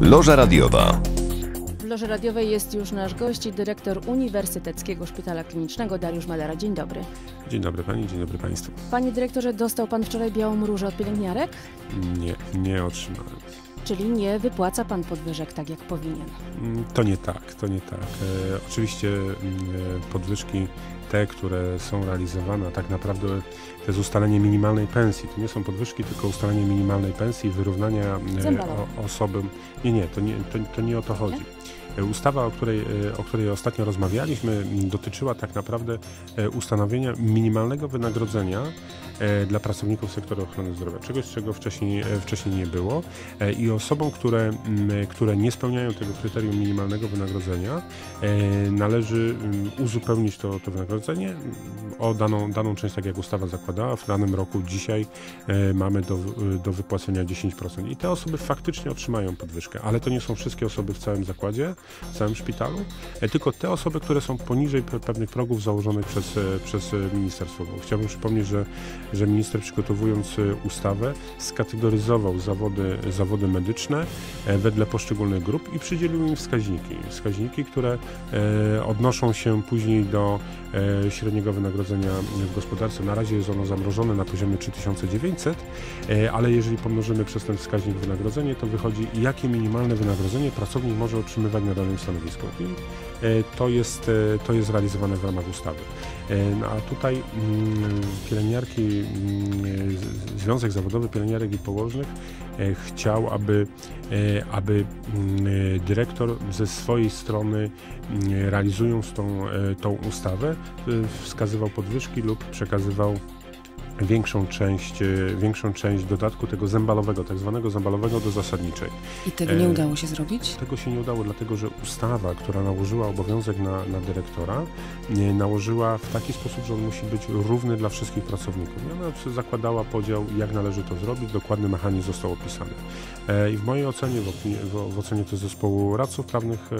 Loża radiowa. W Loży Radiowej jest już nasz gość, dyrektor Uniwersyteckiego Szpitala Klinicznego Dariusz Malera. Dzień dobry. Dzień dobry Pani, dzień dobry Państwu. Panie dyrektorze, dostał Pan wczoraj białą różę od pielęgniarek? Nie, nie otrzymałem. Czyli nie wypłaca Pan podwyżek tak, jak powinien. Mm, To nie tak, to nie tak. E, oczywiście mm, e, podwyżki te, które są realizowane, a tak naprawdę to jest ustalenie minimalnej pensji. To nie są podwyżki, tylko ustalenie minimalnej pensji, wyrównania e, Zembalowe. o, osoby. Nie, nie, to nie, to, to nie o to chodzi. E, Ustawa, o której, e, o której ostatnio rozmawialiśmy, dotyczyła tak naprawdę e, ustanowienia minimalnego wynagrodzenia e, dla pracowników sektora ochrony zdrowia. Czegoś, czego wcześniej, e, wcześniej nie było. E, I osobom, które, które nie spełniają tego kryterium minimalnego wynagrodzenia, e, należy uzupełnić to, to wynagrodzenie o daną, daną część, tak jak ustawa zakładała. W danym roku dzisiaj e, mamy do, do wypłacenia 10%. I te osoby faktycznie otrzymają podwyżkę, ale to nie są wszystkie osoby w całym zakładzie, w całym szpitalu, e, tylko te osoby, które są poniżej pe- pewnych progów założonych przez, e, przez e, ministerstwo. Chciałbym przypomnieć, że, że minister przygotowując ustawę skategoryzował zawody, zawody medyczne wedle poszczególnych grup i przydzielił im wskaźniki. Wskaźniki, które odnoszą się później do średniego wynagrodzenia w gospodarce. Na razie jest ono zamrożone na poziomie 3900, e, ale jeżeli pomnożymy przez ten wskaźnik wynagrodzenie, to wychodzi jakie minimalne wynagrodzenie pracownik może otrzymywać na danym stanowisku. I e, to jest, e, to jest realizowane w ramach ustawy. E, No a tutaj mm, pielęgniarki, mm, Związek Zawodowy Pielęgniarek i Położnych chciał, aby, aby mm, dyrektor ze swojej strony realizując tą, tą ustawę wskazywał podwyżki lub przekazywał większą część, e, większą część dodatku tego zembalowego, tak zwanego zembalowego do zasadniczej. I tego nie E, udało się zrobić? Tego się nie udało, dlatego że ustawa, która nałożyła obowiązek na, na dyrektora, nie, nałożyła w taki sposób, że on musi być równy dla wszystkich pracowników. I ona zakładała podział, jak należy to zrobić, dokładny mechanizm został opisany. E, I w mojej ocenie, w, opinii, w, w ocenie też zespołu radców prawnych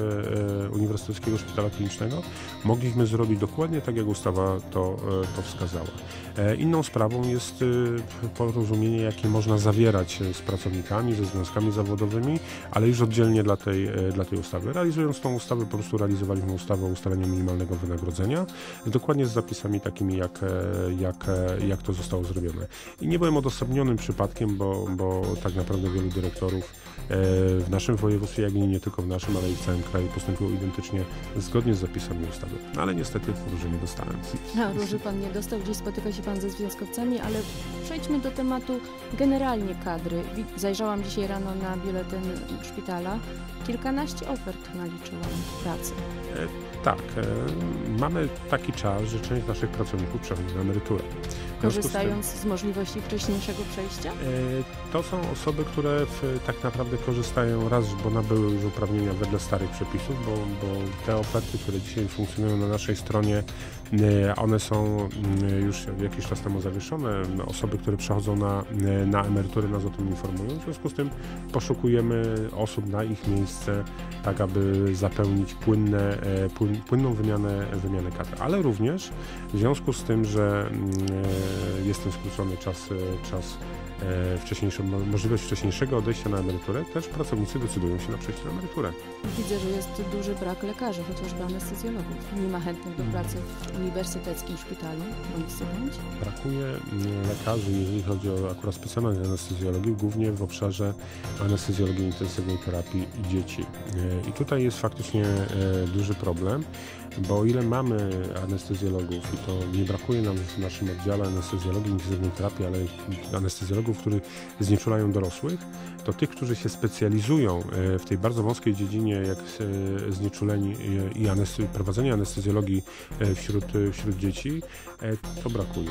Uniwersyteckiego Szpitala Klinicznego, mogliśmy zrobić dokładnie tak, jak ustawa to, to wskazała. Inną sprawą jest e, porozumienie, jakie można zawierać e, z pracownikami, ze związkami zawodowymi, ale już oddzielnie dla tej, e, dla tej ustawy. Realizując tą ustawę, po prostu realizowaliśmy ustawę o ustaleniu minimalnego wynagrodzenia, dokładnie z zapisami takimi, jak, e, jak, e, jak to zostało zrobione. I nie byłem odosobnionym przypadkiem, bo, bo tak naprawdę wielu dyrektorów w naszym województwie, jak i nie tylko w naszym, ale i w całym kraju postąpiło identycznie zgodnie z zapisami ustawy. No, ale niestety róży nie dostałem. A, róży Pan nie dostał, gdzieś spotyka się Pan ze związkowcami, ale przejdźmy do tematu generalnie kadry. Zajrzałam dzisiaj rano na biuletyn szpitala. Kilkanaście ofert naliczyłam pracy. Tak, e, mamy taki czas, że część naszych pracowników przechodzi na emeryturę. Związku z tym- Korzystając z możliwości wcześniejszego przejścia? E, To są osoby, które w, tak naprawdę korzystają raz, bo nabyły już uprawnienia wedle starych przepisów, bo, bo te oferty, które dzisiaj funkcjonują na naszej stronie, e, one są mm, już jakiś czas temu zawieszone. Osoby, które przechodzą na, e, na emeryturę nas o tym informują. W związku z tym poszukujemy osób na ich miejsce, tak aby zapełnić płynne, płyn, płynną wymianę, wymianę kadr. Ale również w związku z tym, że mm, jest ten skrócony czas, e, czas e, wcześniejszą, mo- możliwość wcześniejszego odejścia na emeryturę, też pracownicy decydują się na przejście na emeryturę. Widzę, że jest duży brak lekarzy, chociażby anestezjologów. Nie ma chętnych do pracy w uniwersyteckim szpitalu, bądź bądź. Brakuje mm, lekarzy, jeżeli chodzi o akurat specjalność anestezjologii, głównie w obszarze anestezjologii intensywnej terapii dzieci. E, I tutaj jest faktycznie duży problem, bo o ile mamy anestezjologów i to nie brakuje nam w naszym oddziale anestezjologii intensywnej terapii, ale anestezjologów, którzy znieczulają dorosłych, to tych, którzy się specjalizują e, w tej bardzo wąskiej dziedzinie, jak e, znieczuleni e, i anestez- prowadzenie anestezjologii wśród, wśród dzieci, to brakuje.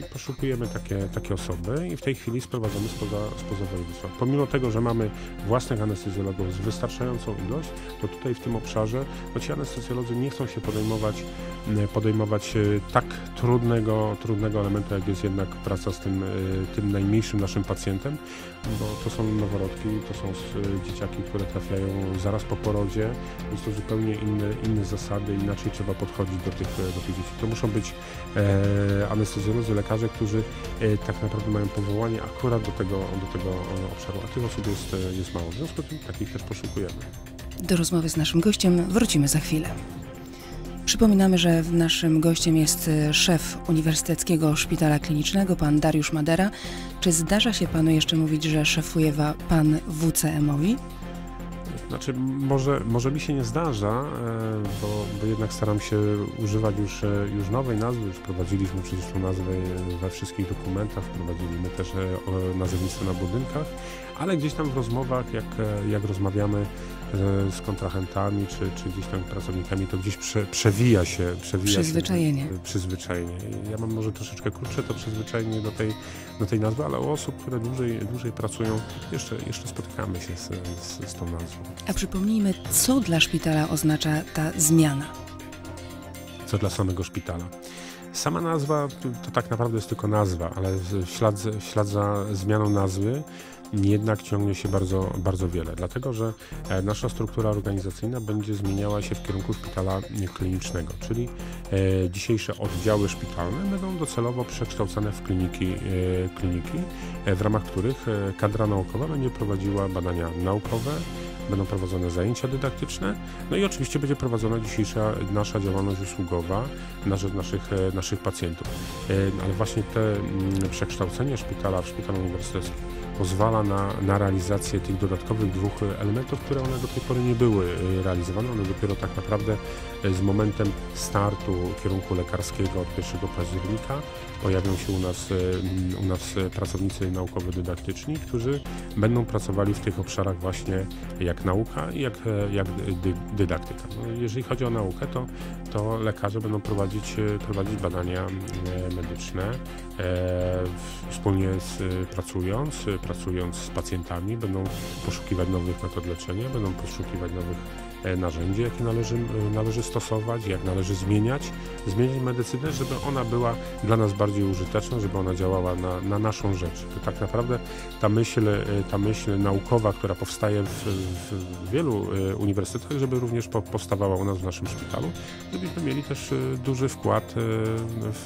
I poszukujemy takie, takie osoby i w tej chwili sprowadzamy spoza, spoza województwa. Pomimo tego, że mamy własnych anestezjologów z wystarczającą ilość, to tutaj w tym obszarze no ci anestezjolodzy nie chcą się podejmować, podejmować tak trudnego, trudnego elementu, jak jest jednak praca z tym, e, tym najmniejszym naszym pacjentem, bo to są noworodki, to są dzieciaki, które trafiają zaraz po porodzie, więc to zupełnie inne, inne zasady, inaczej trzeba podchodzić do tych, do tych dzieci. To muszą być e, anestezjolodzy, lekarze, którzy e, tak naprawdę mają powołanie akurat do tego, do tego obszaru, a tych osób jest, jest mało. W związku z tym takich też poszukujemy. Do rozmowy z naszym gościem wrócimy za chwilę. Przypominamy, że naszym gościem jest e, szef Uniwersyteckiego Szpitala Klinicznego, pan Dariusz Madera. Czy zdarza się panu jeszcze mówić, że szefuje pan WCM-owi? Znaczy, może, może mi się nie zdarza, e, bo, bo jednak staram się używać już, e, już nowej nazwy. Już wprowadziliśmy przecież tą nazwę we wszystkich dokumentach, wprowadziliśmy też nazewnictwo na budynkach, ale gdzieś tam w rozmowach, jak, jak rozmawiamy E, z kontrahentami czy, czy gdzieś tam pracownikami, to gdzieś prze, przewija się. Przewija przyzwyczajenie. Się, przyzwyczajenie. Ja mam może troszeczkę krótsze to przyzwyczajenie do tej, do tej nazwy, ale u osób, które dłużej, dłużej pracują, jeszcze, jeszcze spotykamy się z, z, z tą nazwą. A przypomnijmy, co dla szpitala oznacza ta zmiana? Co dla samego szpitala? Sama nazwa to tak naprawdę jest tylko nazwa, ale w ślad, w ślad za zmianą nazwy jednak ciągnie się bardzo, bardzo wiele, dlatego że e, nasza struktura organizacyjna będzie zmieniała się w kierunku szpitala klinicznego, czyli e, dzisiejsze oddziały szpitalne będą docelowo przekształcone w kliniki, e, kliniki w ramach których kadra naukowa będzie prowadziła badania naukowe, będą prowadzone zajęcia dydaktyczne, no i oczywiście będzie prowadzona dzisiejsza nasza działalność usługowa na rzecz naszych, naszych pacjentów. Ale właśnie te mm, przekształcenie szpitala w szpital uniwersytecki pozwala na, na realizację tych dodatkowych dwóch elementów, które one do tej pory nie były y, realizowane. One dopiero tak naprawdę y, z momentem startu kierunku lekarskiego od 1 października pojawią się u nas, y, u nas pracownicy naukowo-dydaktyczni, którzy będą pracowali w tych obszarach właśnie jak nauka i jak, jak dy, dydaktyka. No, jeżeli chodzi o naukę, to, to lekarze będą prowadzić, prowadzić badania medyczne, wspólnie z, pracując, pracując z pacjentami, będą poszukiwać nowych metod leczenia, będą poszukiwać nowych e, narzędzi, jakie należy, e, należy stosować, jak należy zmieniać, zmienić medycynę, żeby ona była dla nas bardziej użyteczna, żeby ona działała na, na naszą rzecz. To tak naprawdę ta myśl, e, ta myśl naukowa, która powstaje w, w wielu uniwersytetach, żeby również powstawała u nas w naszym szpitalu, żebyśmy mieli też duży wkład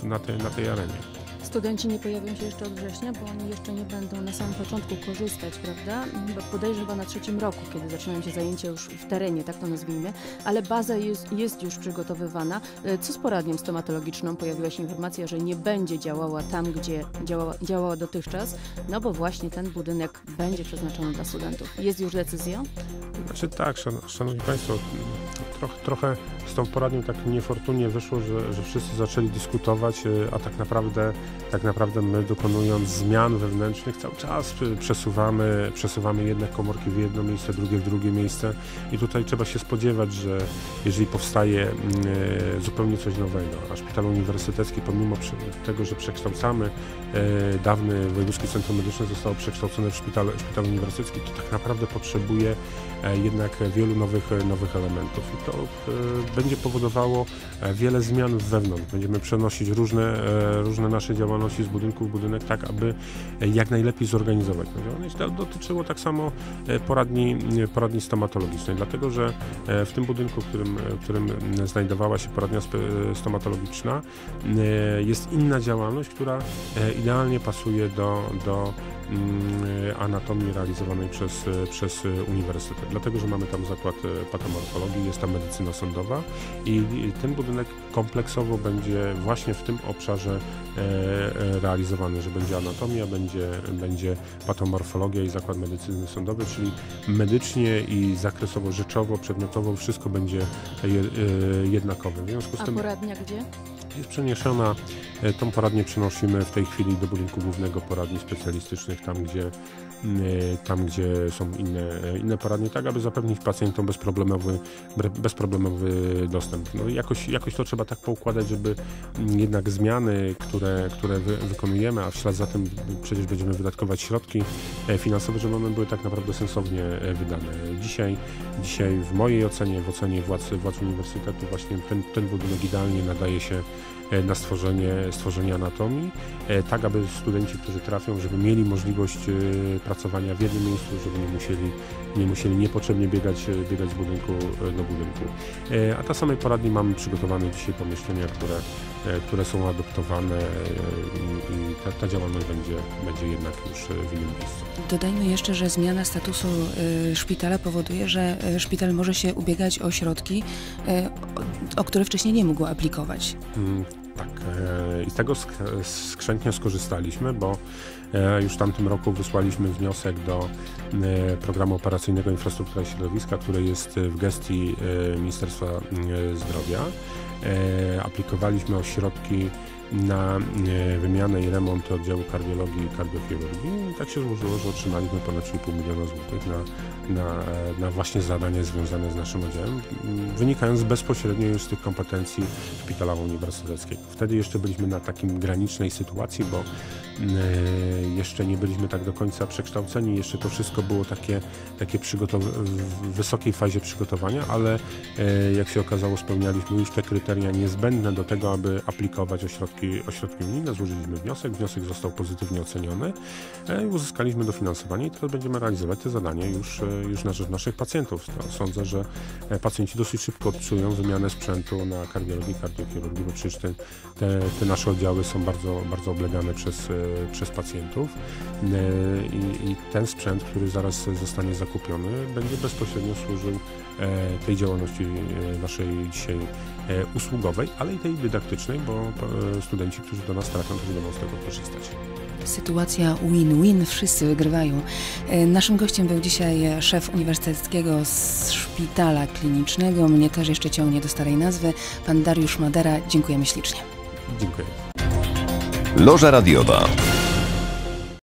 na, te, na tej arenie. Studenci nie pojawią się jeszcze od września, bo oni jeszcze nie będą na samym początku korzystać, prawda? Podejrzewam na trzecim roku, kiedy zaczynają się zajęcia już w terenie, tak to nazwijmy, ale baza jest, jest już przygotowywana. E, co z poradnią stomatologiczną? Pojawiła się informacja, że nie będzie działała tam, gdzie działała, działała dotychczas, no bo właśnie ten budynek będzie przeznaczony dla studentów. Jest już decyzja? Znaczy tak, szanowni Państwo, trochę, trochę z tą poradnią tak niefortunnie wyszło, że, że wszyscy zaczęli dyskutować, e, a tak naprawdę, tak naprawdę my dokonując zmian wewnętrznych cały czas przesuwamy, przesuwamy jedne komórki w jedno miejsce, drugie w drugie miejsce. I tutaj trzeba się spodziewać, że jeżeli powstaje mm, e, zupełnie coś nowego, a szpital uniwersytecki pomimo tego, że przekształcamy e, dawny Wojewódzki Centrum Medyczne zostało przekształcone w szpital, szpital uniwersytecki, to tak naprawdę potrzebuje jednak wielu nowych, nowych elementów to będzie powodowało e, wiele zmian wewnątrz. Będziemy przenosić różne, e, różne nasze działalności z budynku w budynek, tak aby e, jak najlepiej zorganizować. To dotyczyło tak samo poradni, poradni stomatologicznej, dlatego że w tym budynku, w którym, w którym znajdowała się poradnia stomatologiczna, jest inna działalność, która idealnie pasuje do, do anatomii realizowanej przez, przez uniwersytet. Dlatego, że mamy tam zakład e, patomorfologii, jest tam medycyna sądowa i ten budynek kompleksowo będzie właśnie w tym obszarze e, e, realizowany, że będzie anatomia, będzie, będzie patomorfologia i zakład medycyny sądowej, czyli medycznie i zakresowo, rzeczowo, przedmiotowo wszystko będzie jednakowe. W związku z A tym, poradnia gdzie? Jest przeniesiona, tą poradnię przenosimy w tej chwili do budynku głównego poradni specjalistycznych tam gdzie, y, tam, gdzie są inne, inne poradnie, tak aby zapewnić pacjentom bezproblemowy, bezproblemowy dostęp. No jakoś, jakoś to trzeba tak poukładać, żeby jednak zmiany, które, które wy, wykonujemy, a w ślad za tym przecież będziemy wydatkować środki e, finansowe, żeby one były tak naprawdę sensownie e, wydane. Dzisiaj, dzisiaj w mojej ocenie, w ocenie władz, władz uniwersytetu właśnie ten, ten budynek idealnie nadaje się na stworzenie, stworzenie anatomii, tak aby studenci, którzy trafią, żeby mieli możliwość pracowania w jednym miejscu, żeby nie musieli, nie musieli niepotrzebnie biegać, biegać z budynku do budynku. A ta samej poradni mamy przygotowane dzisiaj pomieszczenia, które, które są adoptowane i, i ta, ta działalność będzie, będzie jednak już w innym miejscu. Dodajmy jeszcze, że zmiana statusu szpitala powoduje, że szpital może się ubiegać o środki, o które wcześniej nie mógł aplikować. Tak, e, i z tego skrzętnie skorzystaliśmy, bo e, już w tamtym roku wysłaliśmy wniosek do e, programu operacyjnego Infrastruktura Środowiska, który jest w gestii Ministerstwa Zdrowia. Aplikowaliśmy o środki na wymianę i remont oddziału kardiologii i kardiochirurgii. I tak się złożyło, że otrzymaliśmy ponad 3,5 miliona złotych na, na, na właśnie zadania związane z naszym oddziałem, wynikając bezpośrednio już z tych kompetencji Szpitala Uniwersyteckiego. Wtedy jeszcze byliśmy na takim granicznej sytuacji, bo E, jeszcze nie byliśmy tak do końca przekształceni, jeszcze to wszystko było takie, takie w wysokiej fazie przygotowania, ale e, jak się okazało spełnialiśmy już te kryteria niezbędne do tego, aby aplikować ośrodki, unijne. Złożyliśmy wniosek, wniosek został pozytywnie oceniony e, i uzyskaliśmy dofinansowanie i teraz będziemy realizować te zadania już, już na rzecz naszych pacjentów. Sądzę, że pacjenci dosyć szybko odczują wymianę sprzętu na kardiologii, kardiochirurgii, bo przecież te, te, te nasze oddziały są bardzo, bardzo oblegane przez przez pacjentów e, i, i ten sprzęt, który zaraz zostanie zakupiony, będzie bezpośrednio służył e, tej działalności e, naszej dzisiaj usługowej, ale i tej dydaktycznej, bo studenci, którzy do nas trafią, też będą z tego korzystać. Sytuacja win-win, wszyscy wygrywają. Naszym gościem był dzisiaj szef Uniwersyteckiego Szpitala Klinicznego. Mnie też jeszcze ciągnie do starej nazwy. Pan Dariusz Madera. Dziękujemy ślicznie. Dziękuję. Loża radiowa.